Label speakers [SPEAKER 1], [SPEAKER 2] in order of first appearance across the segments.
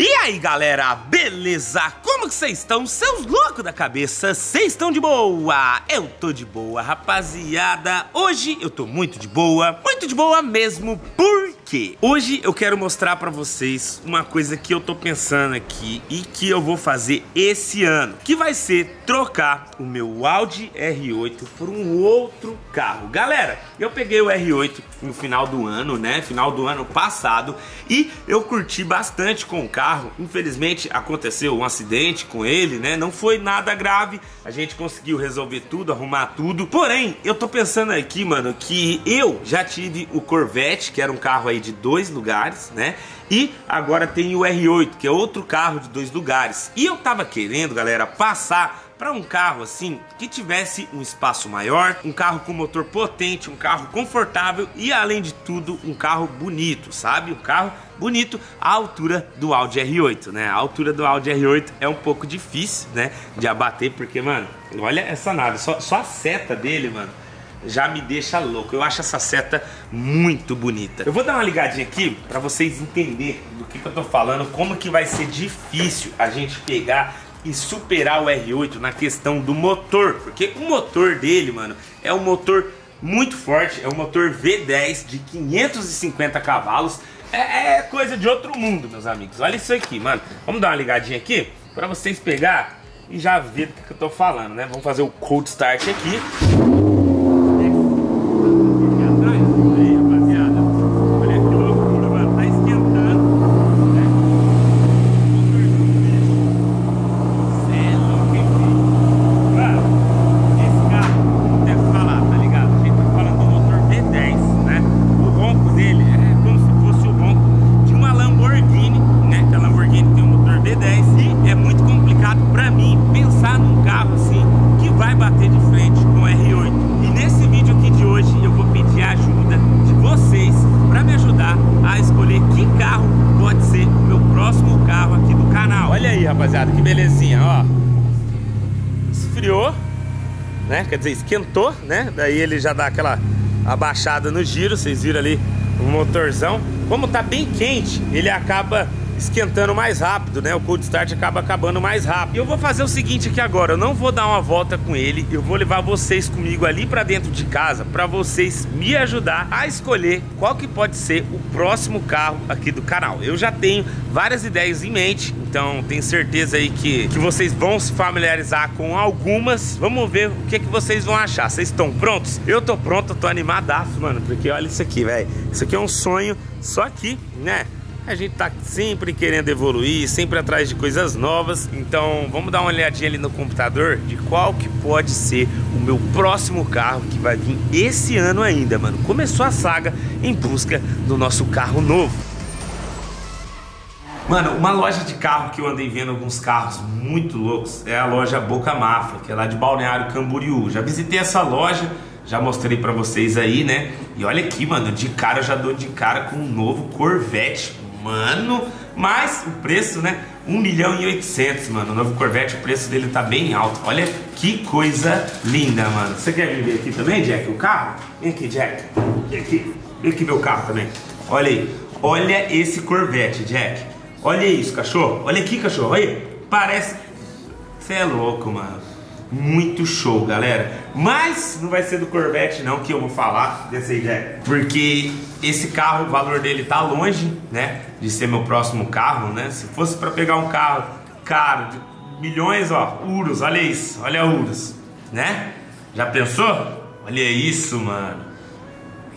[SPEAKER 1] E aí galera, beleza? Como que vocês estão? Seus loucos da cabeça, vocês estão de boa? Eu tô de boa, rapaziada Hoje eu tô muito de boa, muito de boa mesmo Por quê? Hoje eu quero mostrar pra vocês uma coisa que eu tô pensando aqui E que eu vou fazer esse ano Que vai ser trocar o meu Audi R8 por um outro carro Galera, eu peguei o R8 no final do ano, né? Final do ano passado E eu curti bastante com o carro Infelizmente aconteceu um acidente com ele, né? Não foi nada grave A gente conseguiu resolver tudo, arrumar tudo Porém, eu tô pensando aqui, mano Que eu já tive o Corvette Que era um carro aí de dois lugares, né? E agora tem o R8, que é outro carro de dois lugares E eu tava querendo, galera, passar para um carro assim que tivesse um espaço maior, um carro com motor potente, um carro confortável e além de tudo um carro bonito, sabe? Um carro bonito à altura do Audi R8, né? A altura do Audi R8 é um pouco difícil, né, de abater porque, mano, olha essa nave, só, só a seta dele, mano, já me deixa louco. Eu acho essa seta muito bonita. Eu vou dar uma ligadinha aqui para vocês entenderem do que, que eu tô falando, como que vai ser difícil a gente pegar e superar o R8 na questão do motor, porque o motor dele, mano, é um motor muito forte, é um motor V10 de 550 cavalos, é, é coisa de outro mundo, meus amigos. Olha isso aqui, mano. Vamos dar uma ligadinha aqui para vocês pegar e já ver do que eu tô falando, né? Vamos fazer o cold start aqui. Aí, rapaziada. Olha que loucura, mano. Tá esquentando, né? Cê é louco, hein, filho? Mano, esse carro, deve falar, tá ligado? A gente tá falando do motor V10, né? O ronco dele é como se fosse o ronco de uma Lamborghini, né? Que a Lamborghini tem um motor V10 e é muito complicado pra mim pensar num carro assim que vai bater de frente com o R8. E nesse vídeo aqui de hoje eu vou pedir a ajuda de vocês pra me ajudar a escolher que carro pode ser o meu próximo carro aqui do canal. Olha aí, rapaziada, que belezinha, ó. Esfriou, né? Quer dizer, esquentou, né? Daí ele já dá aquela abaixada no giro, vocês viram ali o motorzão. Como tá bem quente, ele acaba esquentando mais rápido, né? O cold start acaba acabando mais rápido. E eu vou fazer o seguinte aqui agora, eu não vou dar uma volta com ele, eu vou levar vocês comigo ali para dentro de casa para vocês me ajudar a escolher qual que pode ser o próximo carro aqui do canal. Eu já tenho várias ideias em mente, então tenho certeza aí que, que vocês vão se familiarizar com algumas. Vamos ver o que, que vocês vão achar. Vocês estão prontos? Eu tô pronto, eu tô animadaço, mano, porque olha isso aqui, velho. Isso aqui é um sonho, só que, né? A gente tá sempre querendo evoluir, sempre atrás de coisas novas. Então, vamos dar uma olhadinha ali no computador de qual que pode ser o meu próximo carro que vai vir esse ano ainda, mano. Começou a saga em busca do nosso carro novo. Mano, uma loja de carro que eu andei vendo alguns carros muito loucos é a loja Boca Mafra, que é lá de Balneário Camboriú. Já visitei essa loja, já mostrei pra vocês aí, né? E olha aqui, mano, de cara eu já dou de cara com um novo Corvette. Mano, mas o preço, né? 1 milhão e 800, mano. O novo Corvette, o preço dele tá bem alto. Olha que coisa linda, mano. Você quer vir ver aqui também, Jack, o carro? Vem aqui, Jack. Vem aqui. Vem aqui ver o carro também. Olha aí. Olha esse Corvette, Jack. Olha isso, cachorro. Olha aqui, cachorro. Olha aí. Parece... Você é louco, mano. Muito show, galera. Mas não vai ser do Corvette não que eu vou falar aí, Jack. Porque esse carro, o valor dele tá longe, né? De ser meu próximo carro, né? Se fosse para pegar um carro caro, de milhões, ó, Urus, olha isso, olha Urus, né? Já pensou? Olha isso, mano.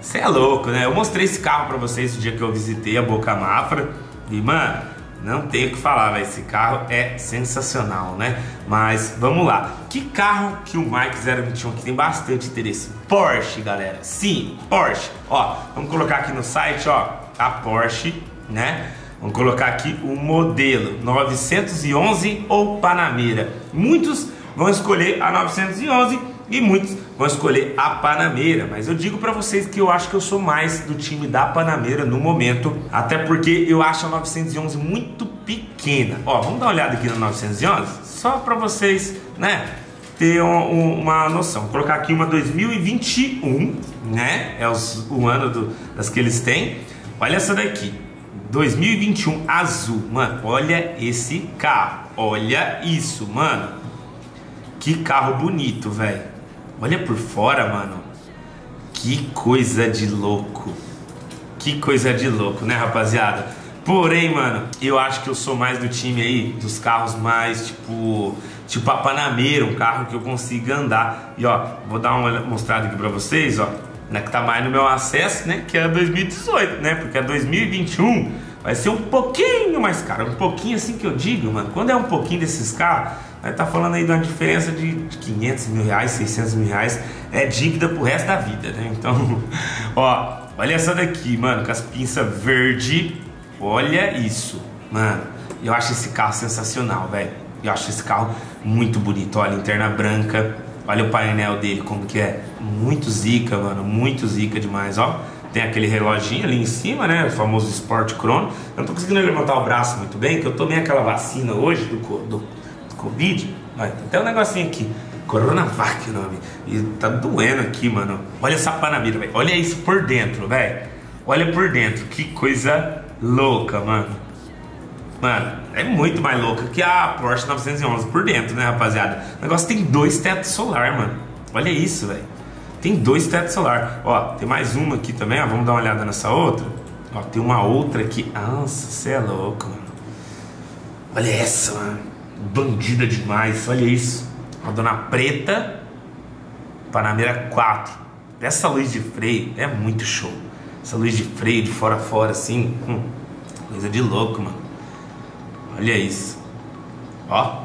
[SPEAKER 1] Você é louco, né? Eu mostrei esse carro para vocês o dia que eu visitei a Boca Mafra. E, mano, não tenho o que falar, esse carro é sensacional, né? Mas vamos lá. Que carro que o Mike 021 aqui tem bastante interesse? Porsche, galera. Sim, Porsche. Ó, vamos colocar aqui no site, ó, a Porsche, né? Vamos colocar aqui o modelo 911 ou Panamera. Muitos vão escolher a 911 e muitos vão escolher a Panamera, mas eu digo para vocês que eu acho que eu sou mais do time da Panamera no momento, até porque eu acho a 911 muito pequena. Ó, vamos dar uma olhada aqui na 911, só para vocês, né, ter um, um, uma noção. Vou colocar aqui uma 2021, né, é os, o ano do, das que eles têm. Olha essa daqui, 2021 azul. Mano, olha esse carro. Olha isso, mano. Que carro bonito, velho. Olha por fora, mano. Que coisa de louco. Que coisa de louco, né, rapaziada? Porém, mano, eu acho que eu sou mais do time aí dos carros mais tipo, tipo a Panamera, um carro que eu consiga andar. E ó, vou dar uma mostrada aqui pra vocês, ó, né, que tá mais no meu acesso, né, que é 2018, né? Porque é 2021 vai ser um pouquinho mais caro, um pouquinho assim que eu digo, mano. Quando é um pouquinho desses carros, nós tá falando aí de uma diferença de 500 mil reais, 600 mil reais, é dívida pro resto da vida, né? Então, ó, olha essa daqui, mano, com as pinças verde Olha isso, mano. Eu acho esse carro sensacional, velho. Eu acho esse carro muito bonito. Olha, interna branca. Olha o painel dele, como que é. Muito zica, mano. Muito zica demais, ó. Tem aquele reloginho ali em cima, né? O famoso Sport Chrono. Eu não tô conseguindo levantar o braço muito bem, que eu tomei aquela vacina hoje do, do Covid. Tem até um negocinho aqui. Coronavac nome. E tá doendo aqui, mano. Olha essa panamira, velho. Olha isso por dentro, velho. Olha por dentro. Que coisa louca, mano. Mano, é muito mais louca que a Porsche 911 por dentro, né, rapaziada? O negócio tem dois tetos solar, mano. Olha isso, velho. Tem dois tetos solar. Ó, tem mais uma aqui também, ó. Vamos dar uma olhada nessa outra. Ó, tem uma outra aqui. Nossa, você é louco, mano. Olha essa, mano. Bandida demais. Olha isso. Uma dona preta. Panamera 4. Essa luz de freio é muito show. Essa luz de freio de fora a fora assim. Hum, coisa de louco, mano. Olha isso. Ó.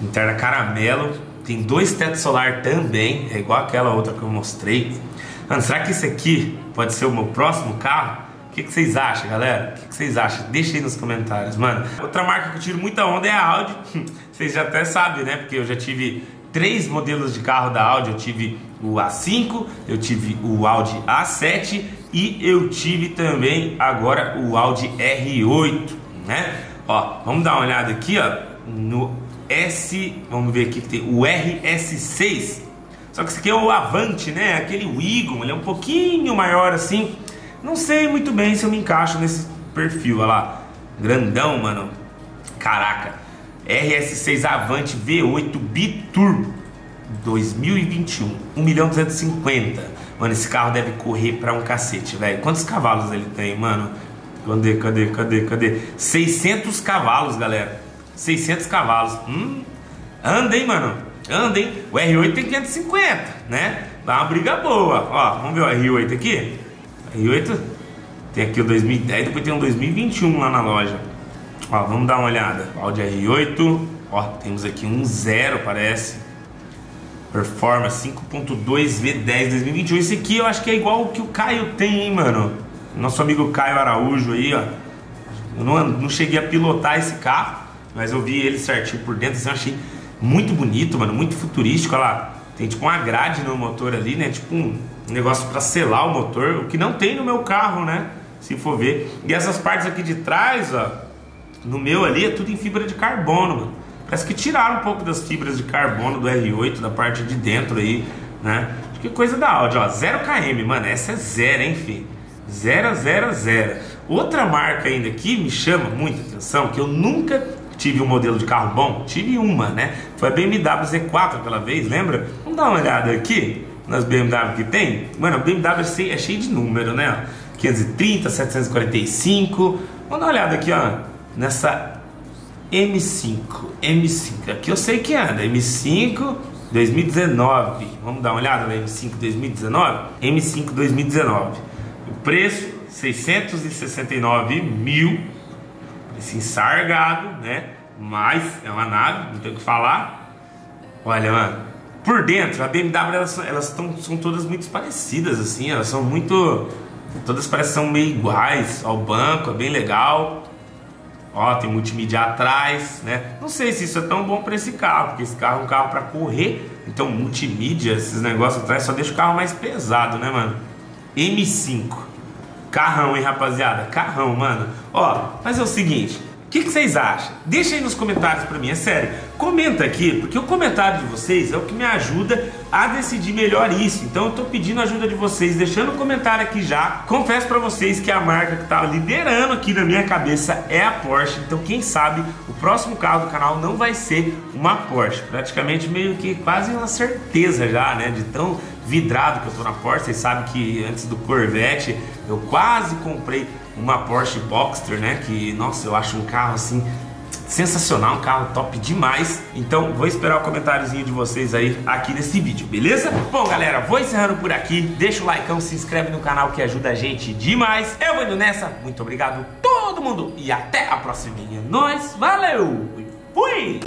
[SPEAKER 1] Interna caramelo. Tem dois tetos solar também. É igual aquela outra que eu mostrei. Mano, será que esse aqui pode ser o meu próximo carro? O que, que vocês acham, galera? O que, que vocês acham? Deixa aí nos comentários, mano. Outra marca que eu tiro muita onda é a Audi. Vocês já até sabem, né? Porque eu já tive três modelos de carro da Audi. Eu tive o A5, eu tive o Audi A7 e eu tive também agora o Audi R8, né? Ó, vamos dar uma olhada aqui, ó, no S, vamos ver aqui que tem o RS6. Só que esse aqui é o Avante, né? Aquele Wigon, ele é um pouquinho maior assim. Não sei muito bem se eu me encaixo nesse perfil, olha lá. Grandão, mano. Caraca. RS6 Avante V8 Biturbo 2021. 1 milhão 250. Mano, esse carro deve correr pra um cacete, velho. Quantos cavalos ele tem, mano? Cadê, cadê, cadê, cadê? 600 cavalos, galera. 600 cavalos. Hum, anda, hein, mano? Anda, hein? O R8 tem 550, né? Dá uma briga boa. Ó, vamos ver o R8 aqui. R8 tem aqui o 2010, depois tem um 2021 lá na loja. Ó, vamos dar uma olhada. Audi R8. Ó, temos aqui um zero, parece. Performance 5.2 V10 2021. Esse aqui eu acho que é igual o que o Caio tem, hein, mano? Nosso amigo Caio Araújo aí, ó. Eu não, não cheguei a pilotar esse carro, mas eu vi ele certinho por dentro. Assim, eu achei muito bonito, mano. Muito futurístico. Olha lá. Tem tipo uma grade no motor ali, né? Tipo um negócio para selar o motor. O que não tem no meu carro, né? Se for ver. E essas partes aqui de trás, ó. No meu ali é tudo em fibra de carbono, mano. Parece que tiraram um pouco das fibras de carbono do R8, da parte de dentro aí, né? Que coisa da Audi, ó, 0 km, mano, essa é zero, hein, filho? 0, 0, 0. Outra marca ainda que me chama muita atenção, que eu nunca tive um modelo de carro bom, tive uma, né? Foi a BMW Z4 aquela vez, lembra? Vamos dar uma olhada aqui nas BMW que tem. Mano, a BMW é cheia de número, né? 530, 745. Vamos dar uma olhada aqui, ó, nessa M5, M5, aqui eu sei que anda, M5 2019, vamos dar uma olhada no M5 2019? M5 2019, o preço 669 mil, preço ensargado, né? Mas é uma nave, não tem o que falar. Olha, mano, por dentro, a BMW elas, elas tão, são todas muito parecidas, assim, elas são muito. Todas parecem são meio iguais ao banco, é bem legal. Ó, tem multimídia atrás, né? Não sei se isso é tão bom para esse carro, porque esse carro é um carro para correr. Então, multimídia, esses negócios atrás só deixa o carro mais pesado, né, mano? M5. Carrão, hein, rapaziada? Carrão, mano. Ó, mas é o seguinte, que, que vocês acham? Deixa aí nos comentários para mim, é sério. Comenta aqui, porque o comentário de vocês é o que me ajuda a decidir melhor isso. Então eu tô pedindo a ajuda de vocês, deixando um comentário aqui já. Confesso para vocês que a marca que tá liderando aqui na minha cabeça é a Porsche. Então quem sabe o próximo carro do canal não vai ser uma Porsche. Praticamente meio que quase uma certeza já, né? De tão vidrado que eu tô na Porsche. Vocês sabem que antes do Corvette eu quase comprei uma Porsche Boxster, né? Que, nossa, eu acho um carro assim sensacional, um carro top demais. Então vou esperar o comentáriozinho de vocês aí aqui nesse vídeo, beleza? Bom, galera, vou encerrando por aqui. Deixa o like, se inscreve no canal que ajuda a gente demais. Eu vou indo nessa. Muito obrigado todo mundo e até a próxima. Nós, valeu! Fui!